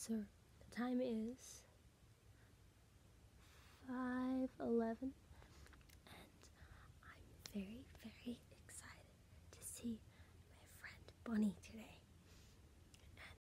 So the time is 5:11 and I'm very very excited to see my friend Bonnie